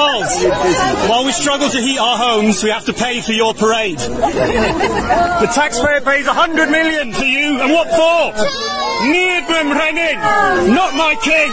While we struggle to heat our homes, we have to pay for your parade. The taxpayer pays hundred million for you, and what for? Needham Renin, not my king.